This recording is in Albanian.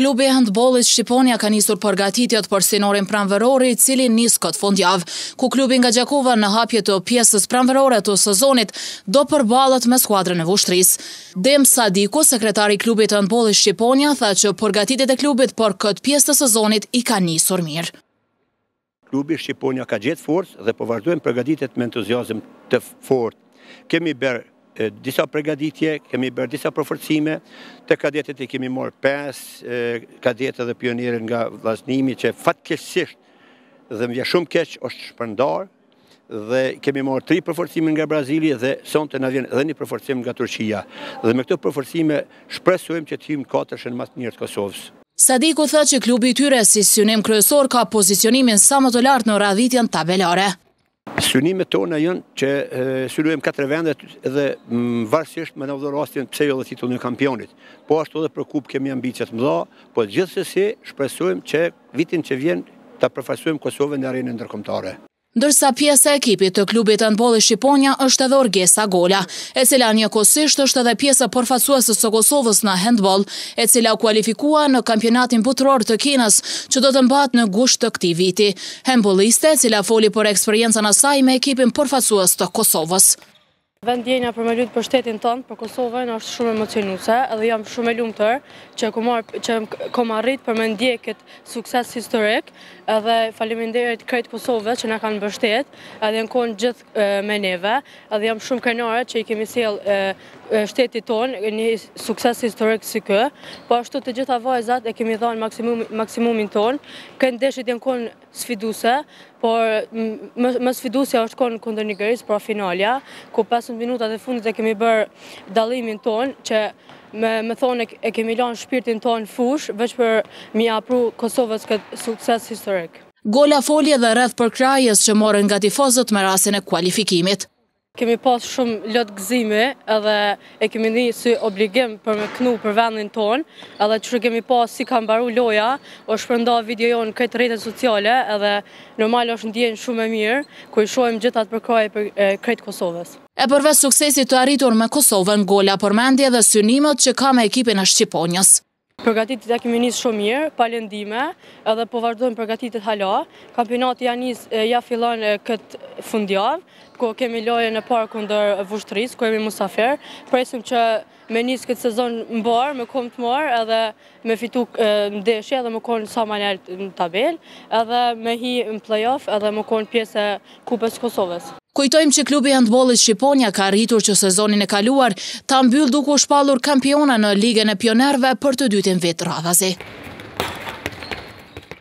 Klubi i hendbollit Shqiponja ka nisur përgatitjet për sinorin pranveror i cili nis këtë fundjavë, ku klubi nga Gjakova në hapje të pjesës pranverore të sezonit do përballet me skuadrën e Vushtrrisë. Dem Sadiku, sekretar i klubit të hendbollit Shqiponja, tha që përgatitjet e klubit për këtë pjesë të sezonit i kanë nisur mirë. Klubi Shqiponja ka gjetë forcë dhe po vazhdojmë përgatitjet me entuziazëm të fortë. Kemi bërë disa përgaditje, kemi bërë disa përforcime, te kadetet i kemi marrë 5 kadete dhe pioniere nga Vëllaznimi që fatkeqësisht dhe më vjen shumë keq është shpërndarë, dhe kemi marrë tri përforcime nga Brazili dhe sonte na vjen edhe një përforcim nga Turqia. Dhe me këto përforcime shpresojmë që të hyjmë në katërshen më të mirë të Kosovës. Sadiku tha që klubi i tyre si synim kryesor ka pozicionimin sa më të lartë në radhitjen tabelare. Synimet tona janë që synojmë katër vendet dhe mm, varësisht me në vëdhë rastin pse jo dhe titullin e kampionit. Po ashtu dhe për kupë kemi ambiciet mëdha, po gjithsesi shpresojmë që Vitin që vjen ta përfaqësojmë Kosovën në arenën ndërkombëtare. Ndërsa pjesë e ekipit të klubit Hendbolli Shqiponja është edhe Orgesa Gola, e cila njëkohësisht është edhe pjesë e përfaqësueses së Kosovës në hendboll, e cila u kualifikua në Kampionatin Botëror të Kinës, që do të mbahet në gusht të këtij viti. Hendbollistja, e cila foli për eksperiencën e saj me ekipin përfaqësues të Kosovës. Dhe ndjenja për me lujtë për shtetin tonë, për Kosovën, është shumë emocionuse, edhe jam shumë e lumtur, që kom, që kom arrit për me ndie këtë sukses historik, edhe faliminderit krejt Kosovës që na kanë mbështet, edhe jan konë gjithë me neve, edhe jam shumë krenare që i kemi sjell shtetit tonë një sukses historik si ky, po ashtu të gjitha vajzat e kemi dhanë maksimumin tonë, krejt ndeshjet jan konë sfiduese, por më sfiduesja është kon kundër Nigerisë, pra finalja, ku 15 minutat e fundit e kemi bërë dallimin ton, që me, me thonë e kemi lanë shpirtin ton n'fushë, veç për me ia pru Kosovës këtë sukses historik. Gola foli edhe rreth përkrahjes që morën nga tifozët me rastin e kualifikimit. Kemi pas shumë lot gëzimi edhe e kemi ni si obligim për me knu për vendin ton edhe që kemi pas si ka mbaru loja o shpërnda videoja në krejt rrjetet sociale edhe normal është ndjenjë shumë e mirë kur e shohim gjith at përkrahje prej krejt Kosovës. E përveç suksesit të arritur me Kosovën, Gola përmendi edhe synimet që ka me ekipin e Shqiponjës. Përgatitjet i kemi nisë shumë mirë, pa lëndime, edhe po vazhdojmë përgatitjet hala. Kampionati ja nisë, ja fillon këtë fundjavë, ku kemi lojën e parë kundër Vushtrrisë, ku jemi musafir. Presim që me nisë këtë sezon mbarë, me komb të marë, edhe me fitu ndeshje, edhe me konë sa ma naltë në tabel, edhe me hi në playoff, edhe me konë pjesë Kupës Kosovës. Kujtojmë që klubi i handbollit Shqiponja ka arritur që sezonin e kaluar ta mbyllë duke u shpallur kampione në Ligën e Pionerëve për të dytin vit radhazi.